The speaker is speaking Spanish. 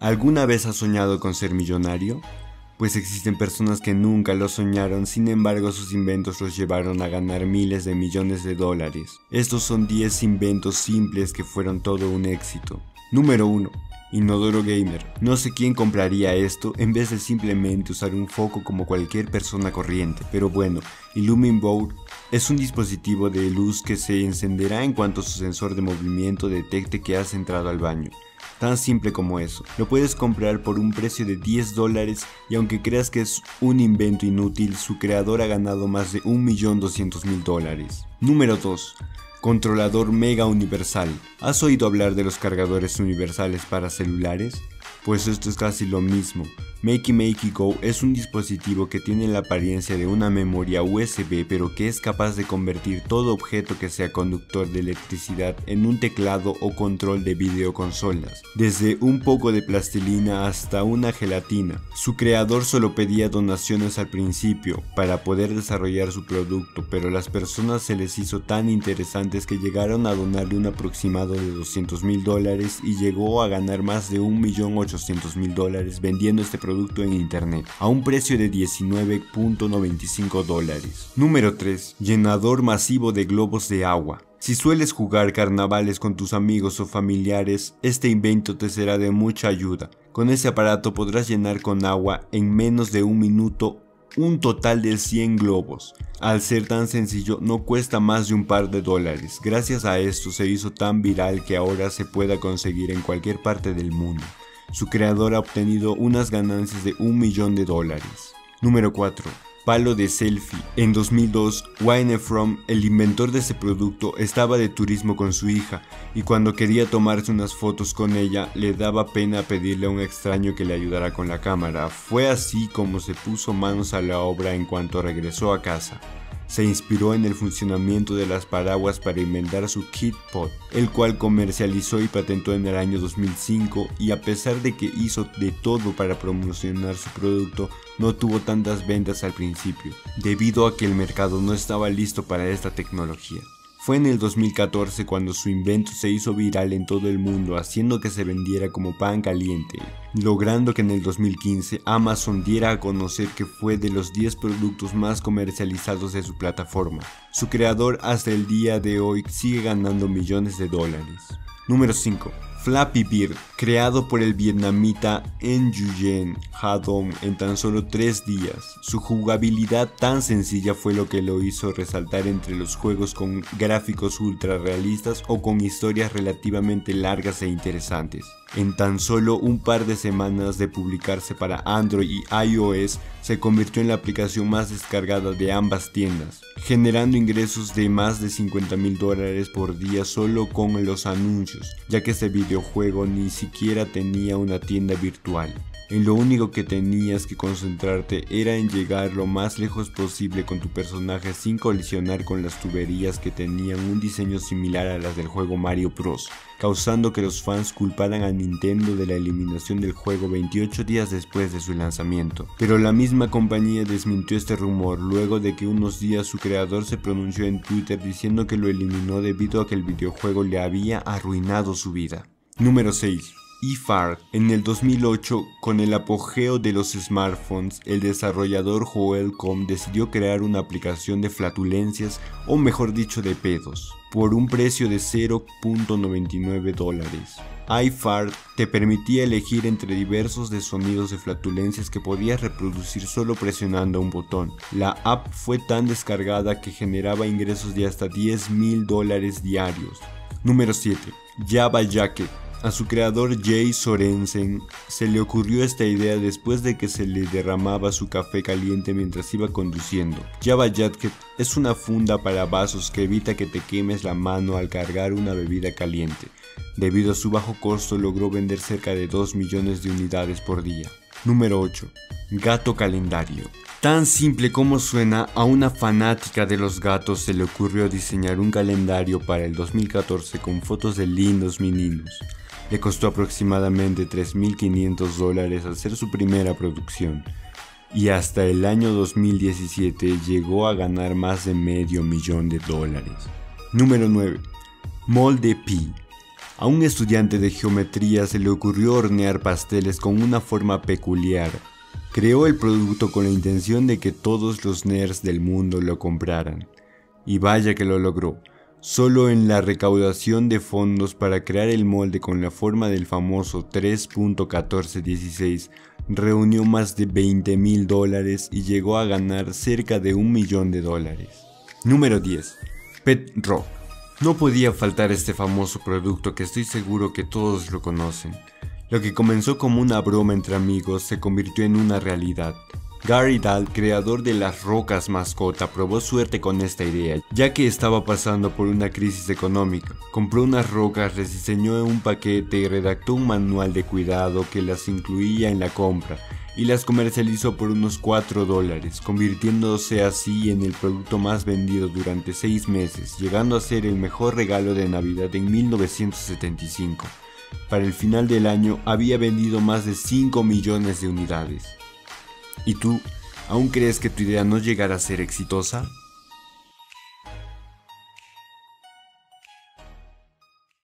¿Alguna vez has soñado con ser millonario? Pues existen personas que nunca lo soñaron, sin embargo sus inventos los llevaron a ganar miles de millones de dólares. Estos son 10 inventos simples que fueron todo un éxito. Número 1. Inodoro Gamer. No sé quién compraría esto en vez de simplemente usar un foco como cualquier persona corriente, pero bueno, Illuminboard es un dispositivo de luz que se encenderá en cuanto su sensor de movimiento detecte que has entrado al baño. Tan simple como eso. Lo puedes comprar por un precio de 10 dólares y aunque creas que es un invento inútil, su creador ha ganado más de 1.200.000 dólares. Número 2. Controlador Mega Universal. ¿Has oído hablar de los cargadores universales para celulares? Pues esto es casi lo mismo. Makey Makey Go es un dispositivo que tiene la apariencia de una memoria USB pero que es capaz de convertir todo objeto que sea conductor de electricidad en un teclado o control de videoconsolas, desde un poco de plastilina hasta una gelatina. Su creador solo pedía donaciones al principio para poder desarrollar su producto, pero las personas se les hizo tan interesantes que llegaron a donarle un aproximado de 200 mil dólares y llegó a ganar más de 1.800.000 dólares vendiendo este producto en internet a un precio de 19.95 dólares. Número 3. Llenador masivo de globos de agua. Si sueles jugar carnavales con tus amigos o familiares, este invento te será de mucha ayuda. Con ese aparato podrás llenar con agua en menos de un minuto un total de 100 globos. Al ser tan sencillo no cuesta más de un par de dólares. Gracias a esto se hizo tan viral que ahora se pueda conseguir en cualquier parte del mundo. Su creador ha obtenido unas ganancias de un millón de dólares. Número 4. Palo de selfie. En 2002, Wayne From, el inventor de ese producto, estaba de turismo con su hija y cuando quería tomarse unas fotos con ella, le daba pena pedirle a un extraño que le ayudara con la cámara. Fue así como se puso manos a la obra en cuanto regresó a casa se inspiró en el funcionamiento de las paraguas para inventar su Kit Pot, el cual comercializó y patentó en el año 2005 y a pesar de que hizo de todo para promocionar su producto, no tuvo tantas ventas al principio, debido a que el mercado no estaba listo para esta tecnología. Fue en el 2014 cuando su invento se hizo viral en todo el mundo, haciendo que se vendiera como pan caliente, logrando que en el 2015 Amazon diera a conocer que fue de los 10 productos más comercializados de su plataforma. Su creador hasta el día de hoy sigue ganando millones de dólares. Número 5. Flappy Bird, creado por el vietnamita Nguyen Ha Dong en tan solo 3 días. Su jugabilidad tan sencilla fue lo que lo hizo resaltar entre los juegos con gráficos ultra realistas o con historias relativamente largas e interesantes. En tan solo un par de semanas de publicarse para Android y iOS, se convirtió en la aplicación más descargada de ambas tiendas, generando ingresos de más de 50 mil dólares por día solo con los anuncios, ya que este videojuego ni siquiera tenía una tienda virtual. En lo único que tenías que concentrarte era en llegar lo más lejos posible con tu personaje sin colisionar con las tuberías que tenían un diseño similar a las del juego Mario Bros, causando que los fans culparan a Nintendo de la eliminación del juego 28 días después de su lanzamiento. Pero la misma compañía desmintió este rumor luego de que unos días su creador se pronunció en Twitter diciendo que lo eliminó debido a que el videojuego le había arruinado su vida. Número 6 eFart. En el 2008, con el apogeo de los smartphones, el desarrollador Joel Com decidió crear una aplicación de flatulencias, o mejor dicho de pedos, por un precio de 0.99 dólares. iFart te permitía elegir entre diversos de sonidos de flatulencias que podías reproducir solo presionando un botón. La app fue tan descargada que generaba ingresos de hasta 10 mil dólares diarios. Número 7. Java Jacket a su creador Jay Sorensen se le ocurrió esta idea después de que se le derramaba su café caliente mientras iba conduciendo. Java Jacket es una funda para vasos que evita que te quemes la mano al cargar una bebida caliente. Debido a su bajo costo logró vender cerca de 2 millones de unidades por día. Número 8. Gato calendario. Tan simple como suena, a una fanática de los gatos se le ocurrió diseñar un calendario para el 2014 con fotos de lindos meninos. Le costó aproximadamente 3.500 dólares hacer su primera producción y hasta el año 2017 llegó a ganar más de medio millón de dólares. Número 9. Molde Pi. A un estudiante de geometría se le ocurrió hornear pasteles con una forma peculiar. Creó el producto con la intención de que todos los nerds del mundo lo compraran. Y vaya que lo logró. Solo en la recaudación de fondos para crear el molde con la forma del famoso 3.1416 reunió más de 20 mil dólares y llegó a ganar cerca de un millón de dólares. Número 10. Pet Rock. No podía faltar este famoso producto que estoy seguro que todos lo conocen. Lo que comenzó como una broma entre amigos se convirtió en una realidad. Gary Dahl, creador de las rocas mascota, probó suerte con esta idea, ya que estaba pasando por una crisis económica. Compró unas rocas, les diseñó un paquete y redactó un manual de cuidado que las incluía en la compra y las comercializó por unos 4 dólares, convirtiéndose así en el producto más vendido durante 6 meses, llegando a ser el mejor regalo de Navidad en 1975. Para el final del año había vendido más de 5 millones de unidades. ¿Y tú, aún crees que tu idea no llegará a ser exitosa?